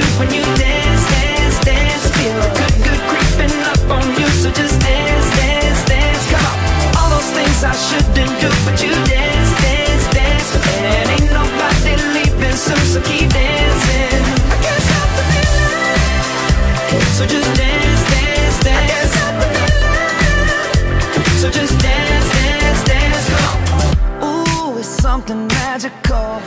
when you dance, dance, dance. Feel the good, good creeping up on you, so just dance, dance, dance. Come on, all those things I should do, but you dance, dance, dance. And ain't nobody leaving soon, so keep dancing. I can't stop the feeling, so just dance, dance, dance. I can't stop the feeling, so just dance, dance, dance. Come on. Ooh, it's something magical.